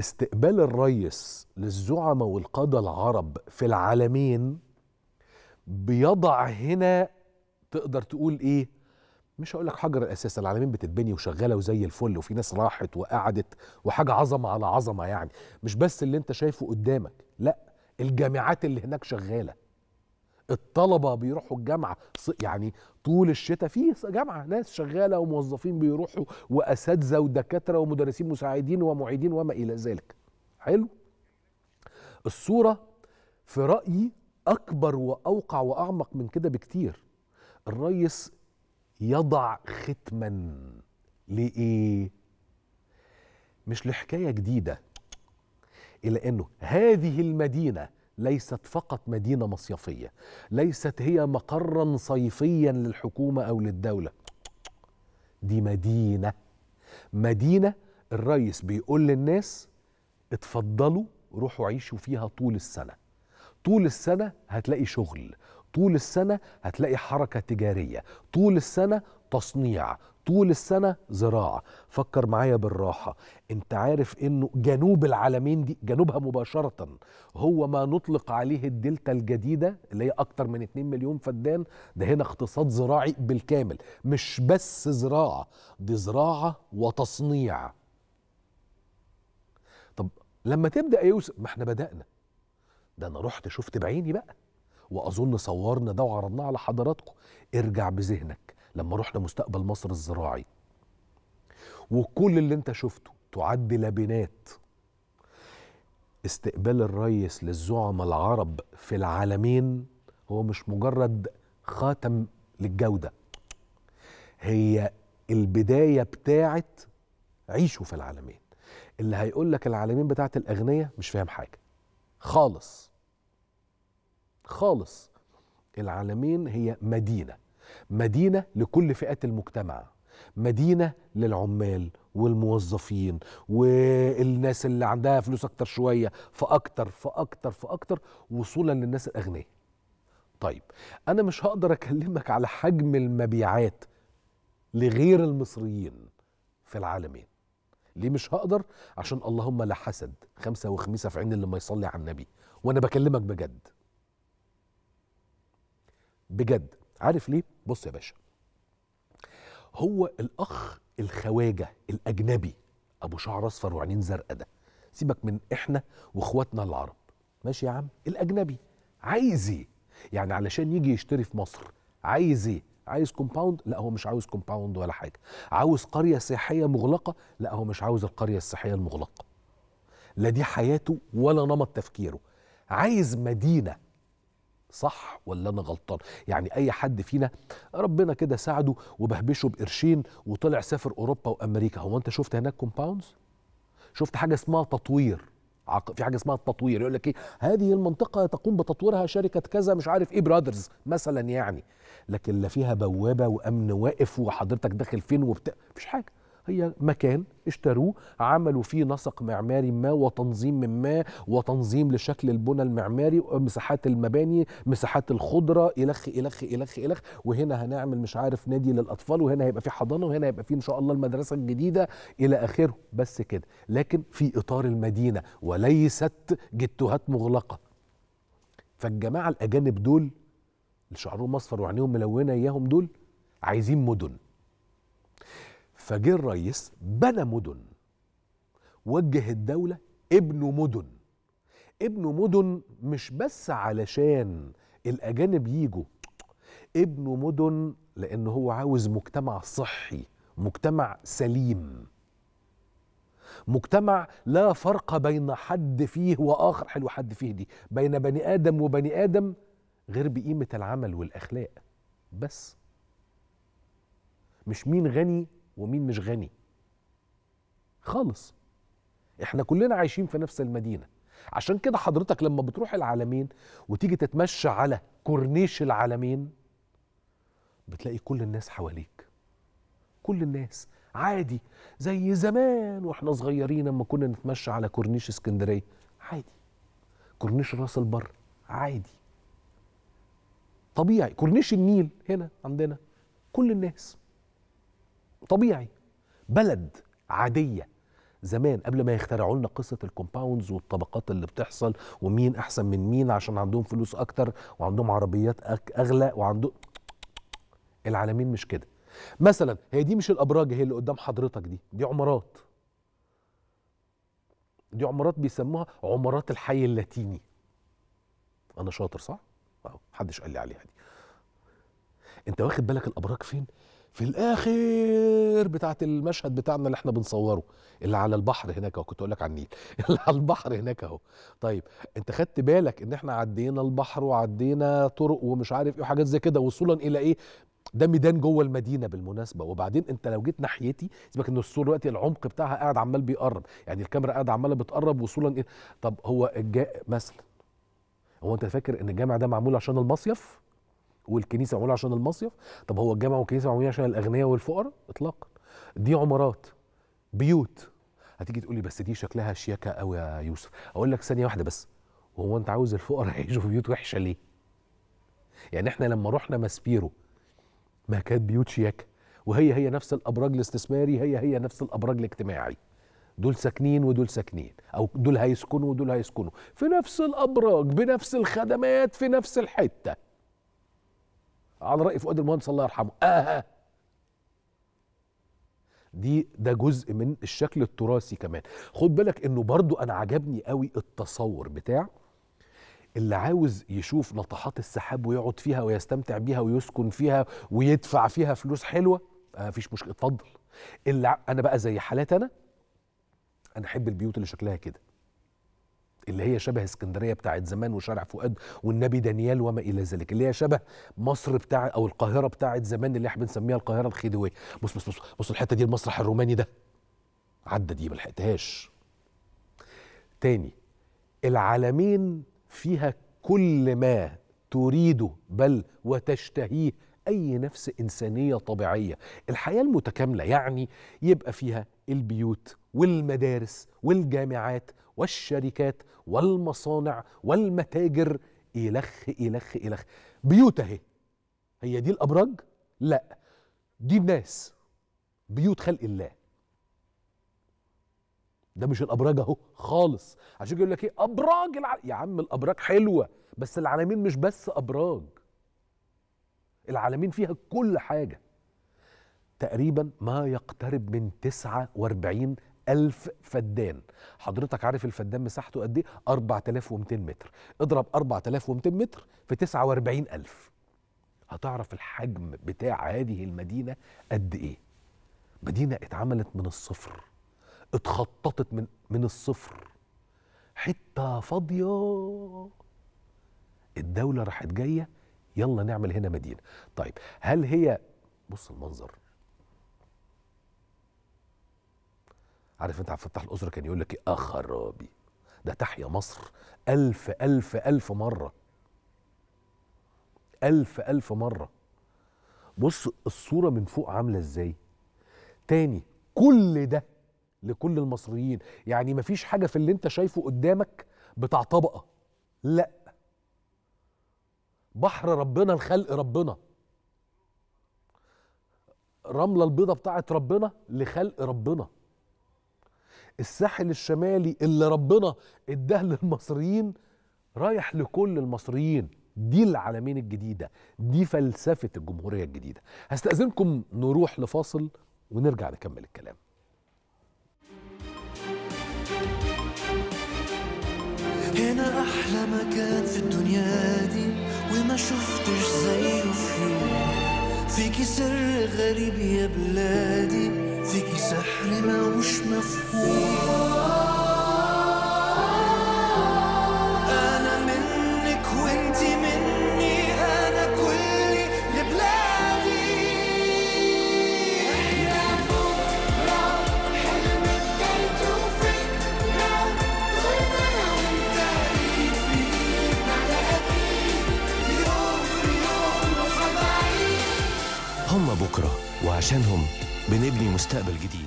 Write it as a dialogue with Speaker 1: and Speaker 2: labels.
Speaker 1: استقبال الريس للزعماء والقادة العرب في العالمين بيضع هنا تقدر تقول إيه؟ مش هقول لك حجر الأساس العالمين بتتبني وشغالة وزي الفل وفي ناس راحت وقعدت وحاجة عظمة على عظمة يعني مش بس اللي أنت شايفه قدامك لا الجامعات اللي هناك شغالة. الطلبة بيروحوا الجامعة يعني طول الشتاء في جامعة ناس شغالة وموظفين بيروحوا وأساتذة ودكاترة ومدرسين مساعدين ومعيدين وما إلى ذلك. حلو؟ الصورة في رأيي أكبر وأوقع وأعمق من كده بكتير. الريس يضع ختما لإيه؟ مش لحكاية جديدة إلى إنه هذه المدينة ليست فقط مدينة مصيفية ليست هي مقرا صيفيا للحكومة أو للدولة. دي مدينة. مدينة الرئيس بيقول للناس اتفضلوا روحوا عيشوا فيها طول السنة. طول السنة هتلاقي شغل طول السنة هتلاقي حركة تجارية طول السنة تصنيع طول السنة زراعة. فكر معايا بالراحة. انت عارف انه جنوب العالمين دي جنوبها مباشرة هو ما نطلق عليه الدلتا الجديدة اللي هي أكتر من 2 مليون فدان. ده هنا اقتصاد زراعي بالكامل. مش بس زراعة دي زراعة وتصنيع. طب لما تبدأ يا يوسف ما إحنا بدأنا. ده أنا رحت شفت بعيني بقى. وأظن صورنا ده وعرضناه على حضراتكم. ارجع بذهنك. لما رحنا مستقبل مصر الزراعي. وكل اللي انت شفته تعد لبنات. استقبال الريس للزعماء العرب في العالمين هو مش مجرد خاتم للجودة. هي البداية بتاعت عيشوا في العالمين. اللي هيقول لك العالمين بتاعت الأغنياء مش فاهم حاجة. خالص. خالص. العالمين هي مدينة. مدينة لكل فئات المجتمع مدينة للعمال والموظفين والناس اللي عندها فلوس أكتر شوية فأكتر فأكتر فأكتر وصولا للناس الأغنياء. طيب أنا مش هقدر أكلمك على حجم المبيعات لغير المصريين في العالمين ليه مش هقدر؟ عشان اللهم لا حسد خمسة وخميسة في عين اللي ما يصلي على النبي. وأنا بكلمك بجد. بجد. عارف ليه؟ بص يا باشا. هو الأخ الخواجة الأجنبي أبو شعر أصفر وعينين زرقاء ده سيبك من إحنا وإخواتنا العرب. ماشي يا عم؟ الأجنبي. عايز إيه؟ يعني علشان يجي يشتري في مصر. عايز إيه؟ عايز compound لا هو مش عاوز compound ولا حاجة. عاوز قرية سياحية مغلقة؟ لا هو مش عاوز القرية السياحية المغلقة. لا دي حياته ولا نمط تفكيره. عايز مدينة صح ولا أنا غلطان؟ يعني أي حد فينا ربنا كده ساعده وبهبشه بقرشين وطلع سافر أوروبا وأمريكا. هو أنت شفت هناك compounds شفت حاجة اسمها تطوير؟ في حاجة اسمها التطوير. يقول لك إيه؟ هذه المنطقة تقوم بتطويرها شركة كذا مش عارف إيه برادرز مثلا يعني. لكن لا فيها بوابة وأمن واقف وحضرتك داخل فين وبتاع مفيش حاجة. هي مكان اشتروه عملوا فيه نسق معماري ما وتنظيم من ما وتنظيم لشكل البنى المعماري مساحات المباني مساحات الخضرة إلخ إلخ إلخ إلخ. وهنا هنعمل مش عارف نادي للأطفال وهنا هيبقى في حضانة وهنا هيبقى في إن شاء الله المدرسة الجديدة إلى آخره. بس كده. لكن في إطار المدينة وليست جتوهات مغلقة. فالجماعة الأجانب دول اللي شعرهم أصفر وعينيهم ملونة إياهم دول عايزين مدن. فجه الرئيس بنى مدن. وجه الدولة ابنوا مدن. ابنوا مدن مش بس علشان الأجانب يجوا ابنوا مدن لأن هو عاوز مجتمع صحي مجتمع سليم. مجتمع لا فرق بين حد فيه وآخر. حلو حد فيه دي. بين بني آدم وبني آدم غير بقيمة العمل والأخلاق. بس. مش مين غني ومين مش غني. خالص. إحنا كلنا عايشين في نفس المدينة. عشان كده حضرتك لما بتروح العالمين وتيجي تتمشى على كورنيش العالمين بتلاقي كل الناس حواليك. كل الناس. عادي. زي زمان وإحنا صغيرين لما كنا نتمشى على كورنيش اسكندرية. عادي. كورنيش راس البر. عادي. طبيعي. كورنيش النيل هنا عندنا. كل الناس. طبيعي. بلد عادية. زمان قبل ما يخترعوا لنا قصة ال compounds والطبقات اللي بتحصل ومين أحسن من مين عشان عندهم فلوس أكتر وعندهم عربيات أغلى وعندهم العالمين مش كده. مثلا هي دي مش الأبراج هي اللي قدام حضرتك دي. دي عمارات. دي عمارات بيسموها عمارات الحي اللاتيني. أنا شاطر صح؟ محدش قال لي عليها دي. أنت واخد بالك الأبراج فين؟ في الآخر بتاعت المشهد بتاعنا اللي إحنا بنصوره اللي على البحر هناك أهو كنت أقول لك على النيل. اللي على البحر هناك أهو. طيب أنت خدت بالك إن إحنا عدينا البحر وعدينا طرق ومش عارف إيه وحاجات زي كده وصولا إلى إيه؟ ده ميدان جوه المدينة بالمناسبة. وبعدين أنت لو جيت ناحيتي سيبك إن الصورة دلوقتي العمق بتاعها قاعد عمال بيقرب يعني الكاميرا قاعدة عمالة بتقرب وصولا إيه طب هو الجا مثلا هو أنت فاكر إن الجامع ده معمول عشان المصيف؟ والكنيسة معمولة عشان المصيف. طب هو الجامع والكنيسة معمولين عشان الأغنياء والفقراء؟ اطلاقا. دي عمارات بيوت. هتيجي تقول لي بس دي شكلها شياكة قوي يا يوسف. أقول لك ثانية واحدة بس. هو أنت عاوز الفقراء يعيشوا في بيوت وحشة ليه؟ يعني إحنا لما رحنا ماسبيرو ما كانت بيوت شياكة. وهي هي نفس الأبراج الاستثماري هي هي نفس الأبراج الاجتماعي. دول ساكنين ودول ساكنين. أو دول هيسكنوا ودول هيسكنوا. في نفس الأبراج بنفس الخدمات في نفس الحتة. على رأي فؤاد المهندس الله يرحمه. آه. دي ده جزء من الشكل التراثي كمان. خد بالك إنه برضو أنا عجبني قوي التصور بتاع اللي عاوز يشوف ناطحات السحاب ويقعد فيها ويستمتع بيها ويسكن فيها ويدفع فيها فلوس حلوة. آه مفيش مشكلة اتفضل. اللي أنا بقى زي حالات أنا أنا أحب البيوت اللي شكلها كده. اللي هي شبه اسكندرية بتاعت زمان وشارع فؤاد والنبي دانيال وما إلى ذلك اللي هي شبه مصر بتاع أو القاهرة بتاعت زمان اللي إحنا بنسميها القاهرة الخديويه بص بص بص بص الحتة دي المسرح الروماني ده. عدى دي ما لحقتهاش. تاني العالمين فيها كل ما تريده بل وتشتهيه أي نفس إنسانية طبيعية. الحياة المتكاملة يعني يبقى فيها البيوت والمدارس والجامعات والشركات والمصانع والمتاجر. إلخ إلخ إلخ. بيوت أهي. هي دي الأبراج؟ لا. دي الناس. بيوت خلق الله. ده مش الأبراج أهو خالص. عشان يقول لك إيه؟ أبراج الع... يا عم الأبراج حلوة بس العالمين مش بس أبراج. العالمين فيها كل حاجة. تقريبا ما يقترب من 49 ألف فدان. حضرتك عارف الفدان مساحته قد إيه؟ 4200 متر. اضرب 4200 متر في 49 ألف. هتعرف الحجم بتاع هذه المدينة قد إيه؟ مدينة اتعملت من الصفر. اتخططت من من الصفر. حتة فاضية. الدولة راحت جاية. يلا نعمل هنا مدينة. طيب هل هي بص المنظر عارف انت عبد الفتاح الاسره كان يقول لك إيه؟ اخرابي ده تحيا مصر. ألف ألف ألف مرة. ألف ألف مرة. بص الصورة من فوق عاملة إزاي؟ تاني كل ده لكل المصريين. يعني مفيش حاجة في اللي أنت شايفه قدامك بتاع طبقة. لا. بحر ربنا الخلق ربنا. رملة البيضة بتاعت ربنا لخلق ربنا. الساحل الشمالي اللي ربنا اداه للمصريين رايح لكل المصريين. دي العالمين الجديدة دي فلسفة الجمهورية الجديدة. هستأذنكم نروح لفاصل ونرجع نكمل الكلام.
Speaker 2: هنا أحلى مكان في الدنيا دي وما شفتش زيه في يوم فيكي سر غريب يا بلادي فيكي سحر ماهوش مفهوم؟ أنا منك وانتي مني أنا كلي لبلادي. إحنا بكرة حلم بدايته فكرة طول ما أنا في إيد على أكيد يوم في يوم وصبعين
Speaker 3: هم بكرة وعشانهم بنبني مستقبل جديد.